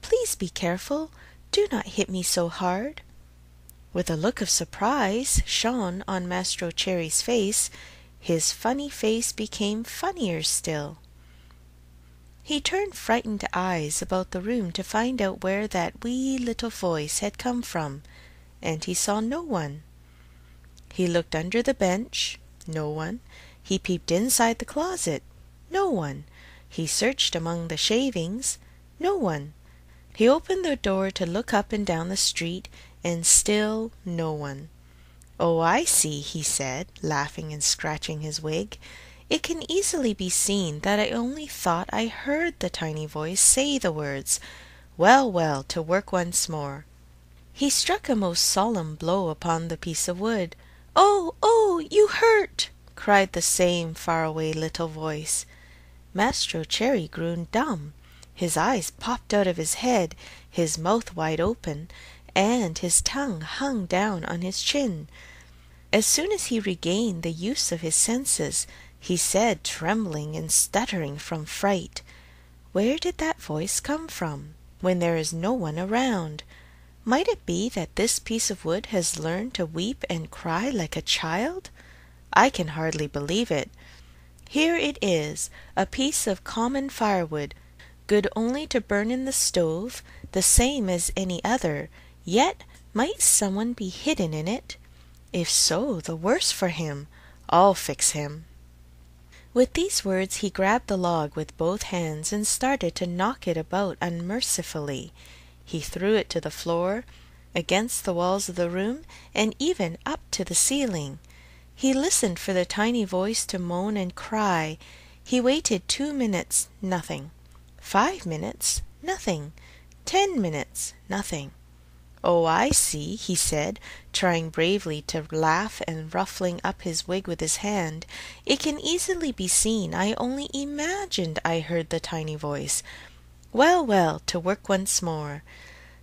Please be careful. Do not hit me so hard." With a look of surprise shone on Mastro Cherry's face, his funny face became funnier still. He turned frightened eyes about the room to find out where that wee little voice had come from, and he saw no one. He looked under the bench no one. He peeped inside the closet no one. He searched among the shavings no one. He opened the door to look up and down the street, and still no one. "Oh, I see," he said, laughing and scratching his wig. "It can easily be seen that I only thought I heard the tiny voice say the words. Well, well, to work once more." He struck a most solemn blow upon the piece of wood. "Oh, oh, you hurt!" cried the same far away little voice. Mastro Cherry grew dumb. His eyes popped out of his head, his mouth wide open, and his tongue hung down on his chin. As soon as he regained the use of his senses, he said, trembling and stuttering from fright, "Where did that voice come from, when there is no one around? Might it be that this piece of wood has learned to weep and cry like a child? I can hardly believe it. Here it is, a piece of common firewood, good only to burn in the stove, the same as any other, yet might someone be hidden in it? If so, the worse for him. I'll fix him." With these words he grabbed the log with both hands and started to knock it about unmercifully. He threw it to the floor, against the walls of the room, and even up to the ceiling. He listened for the tiny voice to moan and cry. He waited two minutes nothing. Five minutes nothing. Ten minutes nothing. "Oh, I see," he said, trying bravely to laugh and ruffling up his wig with his hand. "It can easily be seen I only imagined I heard the tiny voice. Well, well, to work once more."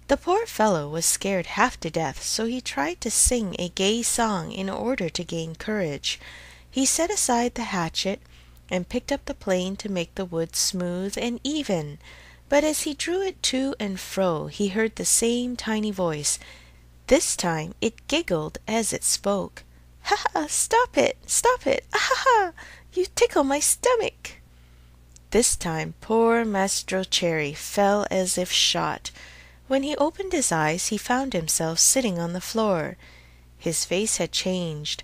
The poor fellow was scared half to death, so he tried to sing a gay song in order to gain courage. He set aside the hatchet, and picked up the plane to make the wood smooth and even. But as he drew it to and fro he heard the same tiny voice. This time it giggled as it spoke. "Ha, ha! Stop it! Stop it! Ah, ha, ha! You tickle my stomach!" This time poor Mastro Cherry fell as if shot. When he opened his eyes he found himself sitting on the floor. His face had changed.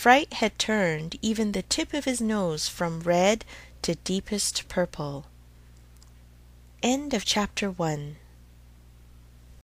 Fright had turned even the tip of his nose from red to deepest purple. End of chapter one.